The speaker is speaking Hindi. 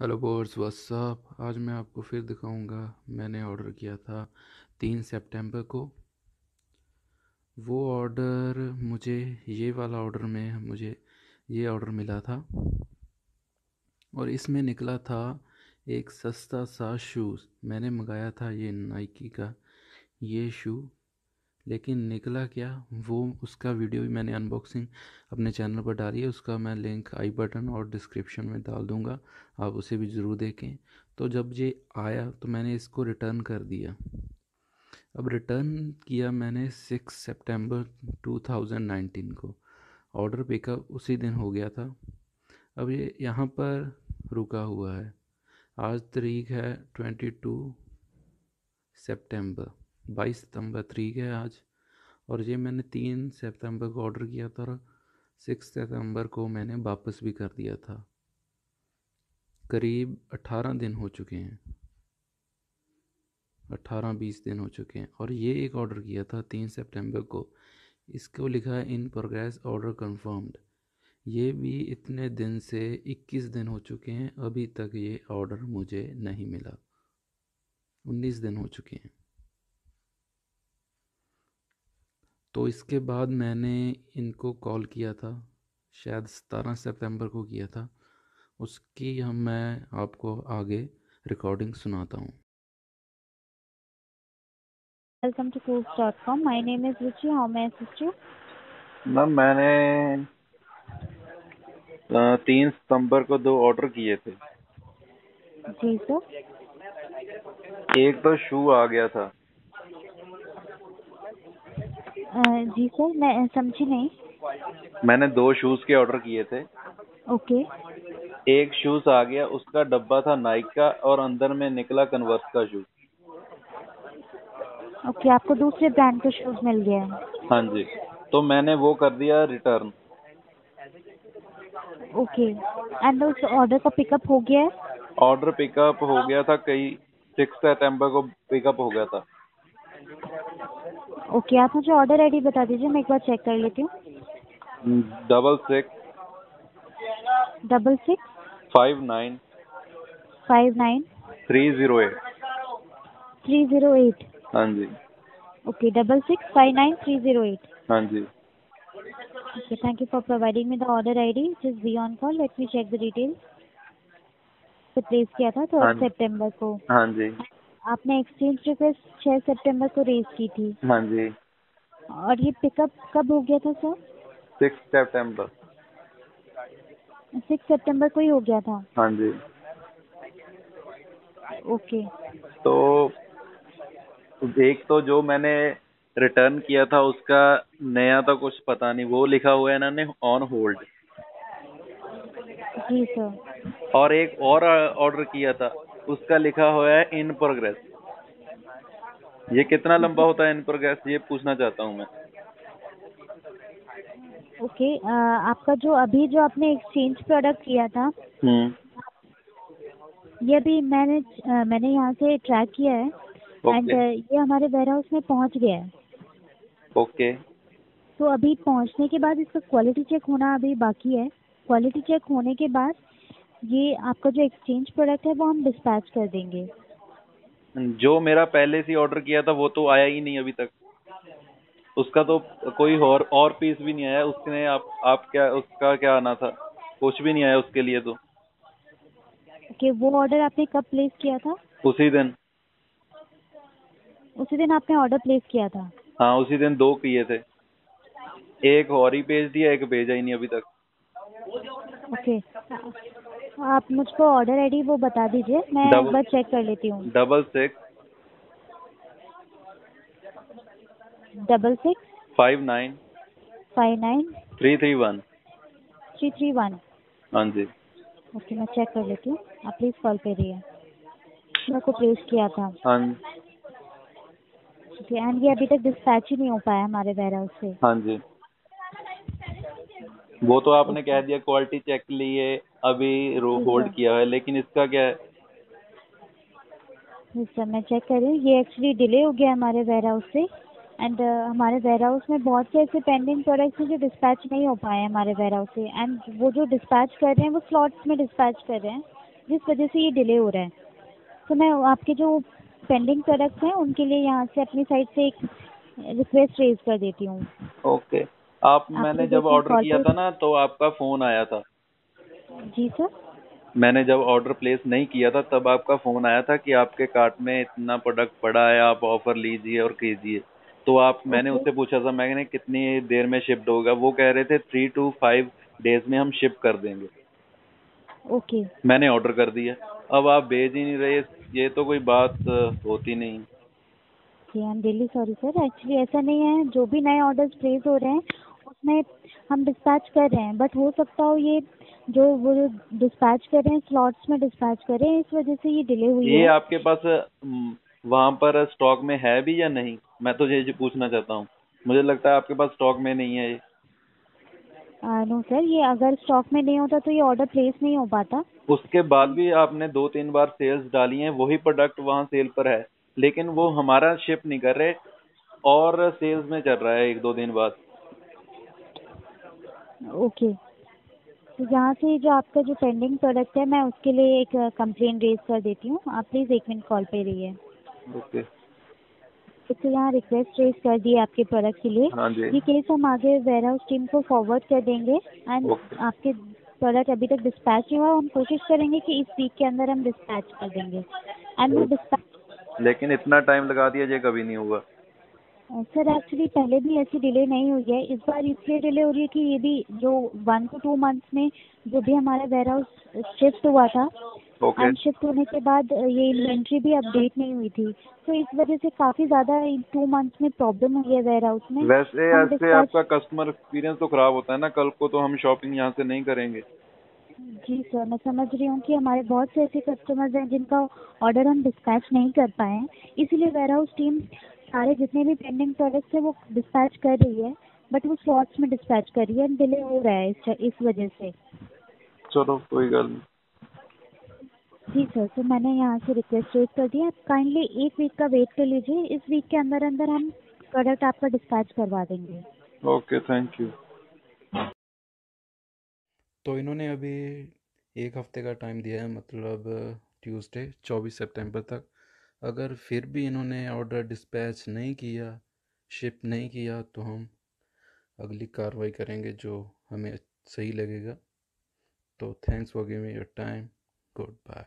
हेलो बोर्ड्स व्हाट्सअप आज मैं आपको फिर दिखाऊँगा, मैंने ऑर्डर किया था तीन सितंबर को। वो ऑर्डर मुझे ये वाला ऑर्डर में, मुझे ये ऑर्डर मिला था। और इसमें निकला था एक सस्ता सा शूज़ मैंने मंगाया था ये नाइकी का, ये शू लेकिन निकला क्या? वो उसका वीडियो भी मैंने अनबॉक्सिंग अपने चैनल पर डाली है, उसका मैं लिंक आई बटन और डिस्क्रिप्शन में डाल दूँगा, आप उसे भी ज़रूर देखें। तो जब ये आया तो मैंने इसको रिटर्न कर दिया। अब रिटर्न किया मैंने सिक्स सितंबर 2019 को। ऑर्डर पिकअप उसी दिन हो गया था। अब ये यहाँ पर रुका हुआ है। आज तारीख है ट्वेंटी टू सेप्टेम्बर बाईस सितंबर तारीख है आज। और ये मैंने तीन सितंबर को ऑर्डर किया था और सिक्स सितंबर को मैंने वापस भी कर दिया था। करीब अठारह दिन हो चुके हैं। अठारह बीस दिन हो चुके हैं। और ये एक ऑर्डर किया था तीन सितंबर को। इसको लिखा है इन प्रोग्रेस ऑर्डर कंफर्म्ड ये भी इतने दिन से इक्कीस दिन हो चुके हैं। अभी तक ये ऑर्डर मुझे नहीं मिला। उन्नीस दिन हो चुके हैं। तो इसके बाद मैंने इनको कॉल किया था शायद सतारह सितंबर को किया था। उसकी हम मैं आपको आगे रिकॉर्डिंग सुनाता हूँ। Welcome to course dot com my name is Ruchi how may assist you ma'am मैंने तीन सितंबर को दो ऑर्डर किए थे। जी सर। एक तो शू आ गया था। जी सर मैं समझी नहीं। मैंने दो शूज़ के ऑर्डर किए थे। ओके। एक शूज़ आ गया उसका डब्बा था नाइक का और अंदर में निकला कन्वर्स का शूज़ ओके आपको दूसरे ब्रांड का शूज़ मिल गया है। हाँ जी तो मैंने वो कर दिया रिटर्न ओके एंड उस ऑर्डर का पिकअप हो गया है? ऑर्डर पिकअप हो गया था कई सिक्स सितंबर को पिकअप हो गया था। ओके आप मुझे ऑर्डर आईडी बता दीजिए मैं एक बार चेक कर लेती हूँ। Double six double six five nine five nine three zero eight three zero eight हाँ जी। Okay double six five nine three zero eight हाँ जी। Okay thank you for providing me the order ID just be on call let me check the details तो प्लेस किया था हाँ थर्ड जी। सितंबर को। हाँ जी। आपने एक्सचेंज रिक्वेस्ट छः सितंबर को रेज की थी। हाँ जी। और ये पिकअप कब हो गया था सर सिक्स सितंबर सिक्स सितंबर को ही हो गया था। हाँ जी। ओके तो एक तो जो मैंने रिटर्न किया था उसका नया तो कुछ पता नहीं वो लिखा हुआ है इन्होंने ऑन होल्ड जी सर और एक और ऑर्डर किया था। उसका लिखा हुआ है इन प्रोग्रेस ये कितना लंबा होता है इन प्रोग्रेस ये पूछना चाहता हूँ मैं। ओके अ, आपका जो अभी जो आपने एक्सचेंज प्रोडक्ट किया था हम्म। ये अभी मैंने मैंने यहाँ से ट्रैक किया है एंड ओके ये हमारे वेयर हाउस में पहुँच गया है। Okay okay. तो अभी पहुँचने के बाद इसका क्वालिटी चेक होना अभी बाकी है। क्वालिटी चेक होने के बाद ये आपका जो एक्सचेंज प्रोडक्ट है वो हम डिस्पैच कर देंगे। जो मेरा पहले से ऑर्डर किया था वो तो आया ही नहीं अभी तक। उसका तो कोई और और पीस भी नहीं आया। उसने आप आप क्या उसका क्या आना था? कुछ भी नहीं आया उसके लिए तो। ओके वो ऑर्डर आपने कब प्लेस किया था? उसी दिन। उसी दिन आपने ऑर्डर प्लेस किया था? हाँ उसी दिन दो किए थे। एक और ही भेज दिया एक भेजा ही नहीं अभी तक। ओके आप मुझको ऑर्डर आईडी वो बता दीजिए मैं एक बार चेक कर लेती हूँ। Double six double six five nine five nine three three one three three one हाँ जी। ओके मैं चेक कर लेती हूँ। आप प्लीज़ कॉल पे रहिए। मेरे को प्लेस किया था। हाँ ओके एंड ये अभी तक डिस्पैच ही नहीं हो पाया हमारे वेयर हाउस से। हाँ जी। वो तो आपने कह दिया क्वालिटी चेक लिए। अभी होल्ड किया है लेकिन इसका क्या है? सर मैं चेक कर रही हूँ। ये एक्चुअली डिले हो गया हमारे वेयर हाउस से। एंड uh, हमारे वेयर हाउस में बहुत से ऐसे पेंडिंग प्रोडक्ट्स हैं जो डिस्पैच नहीं हो पाए हैं हमारे वेयर हाउस से। एंड वो जो डिस्पैच कर रहे हैं वो स्लॉट्स में डिस्पैच कर रहे हैं जिस वजह से ये डिले हो रहा है। तो मैं आपके जो पेंडिंग प्रोडक्ट्स हैं उनके लिए यहाँ से अपनी साइड से एक रिक्वेस्ट रेज कर देती हूँ। Okay okay. आप मैंने जब ऑर्डर किया था ना तो आपका फ़ोन आया था। जी सर। मैंने जब ऑर्डर प्लेस नहीं किया था तब आपका फ़ोन आया था कि आपके कार्ट में इतना प्रोडक्ट पड़ा है आप ऑफ़र लीजिए और कीजिए। तो आप मैंने उससे पूछा था मैंने कितनी देर में शिफ्ट होगा? वो कह रहे थे थ्री टू फाइव डेज़ में हम शिफ्ट कर देंगे। ओके। मैंने ऑर्डर कर दिया। अब आप भेज ही नहीं रहे ये तो कोई बात होती नहीं। जी I am really sorry sir actually ऐसा नहीं है जो भी नए ऑर्डर्स प्लेस हो रहे हैं उसमें हम डिस्पैच कर रहे हैं बट हो सकता हो ये जो वो डिस्पैच कर रहे हैं स्लॉट्स में डिस्पैच कर रहे हैं इस वजह से ये डिले हुई ये है। आपके पास वहाँ पर स्टॉक में है भी या नहीं? मैं तो ये पूछना चाहता हूँ। मुझे लगता है आपके पास स्टॉक में नहीं है ये। नो सर ये अगर स्टॉक में नहीं होता तो ये ऑर्डर प्लेस नहीं हो पाता। उसके बाद भी आपने दो तीन बार सेल्स डाली हैं वही प्रोडक्ट वहाँ सेल पर है। लेकिन वो हमारा शिप नहीं कर रहे और सेल्स में चल रहा है एक दो दिन बाद। ओके तो यहाँ से जो आपका जो पेंडिंग प्रोडक्ट है मैं उसके लिए एक कंप्लेन रेज कर देती हूँ। आप प्लीज़ एक मिनट कॉल पे रहिए। ओके तो यहाँ रिक्वेस्ट रेज कर दी आपके प्रोडक्ट के लिए। हाँ ये केस हम आगे वेयर हाउस टीम को फॉरवर्ड कर देंगे। एंड आपके प्रोडक्ट अभी तक डिस्पैच नहीं हुआ। हम कोशिश करेंगे कि इस वीक के अंदर हम डिस्पैच कर देंगे। एंड वो डिस्पैच लेकिन इतना टाइम लगा दिया ये कभी नहीं हुआ। सर एक्चुअली पहले भी ऐसी डिले नहीं हुई है। इस बार इसलिए डिले हो रही है कि ये भी जो वन टू टू मंथ्स में जो भी हमारा वेयर हाउस शिफ्ट हुआ था ओके एंड शिफ्ट होने के बाद ये इन्वेंट्री भी अपडेट नहीं हुई थी। तो इस वजह से काफ़ी ज़्यादा टू मंथ्स में प्रॉब्लम हुई है वेयर हाउस में। वैसे ऐसे आपका कस्टमर एक्सपीरियंस तो खराब होता है ना। कल को तो हम शॉपिंग यहाँ से नहीं करेंगे। जी सर मैं समझ रही हूँ कि हमारे बहुत से ऐसे कस्टमर्स हैं जिनका ऑर्डर हम डिस्पैच नहीं कर पाए हैं। इसीलिए वेयर हाउस टीम सारे जितने भी पेंडिंग प्रोडक्ट्स हैं वो डिस्पैच कर रही है बट वो स्लॉट्स में डिस्पैच कर रही है डिले हो रहा है इस इस वजह से। चलो कोई गल जी सर तो मैंने यहाँ से रिक्वेस्ट रेज कर दिया आप काइंडली एक वीक का वेट कर लीजिए। इस वीक के अंदर अंदर हम प्रोडक्ट आपका डिस्पैच करवा देंगे। ओके थैंक यू तो इन्होंने अभी एक हफ़्ते का टाइम दिया है मतलब ट्यूसडे चौबीस सितंबर तक। अगर फिर भी इन्होंने ऑर्डर डिस्पैच नहीं किया शिप नहीं किया तो हम अगली कार्रवाई करेंगे जो हमें सही लगेगा। तो thanks for giving your time good bye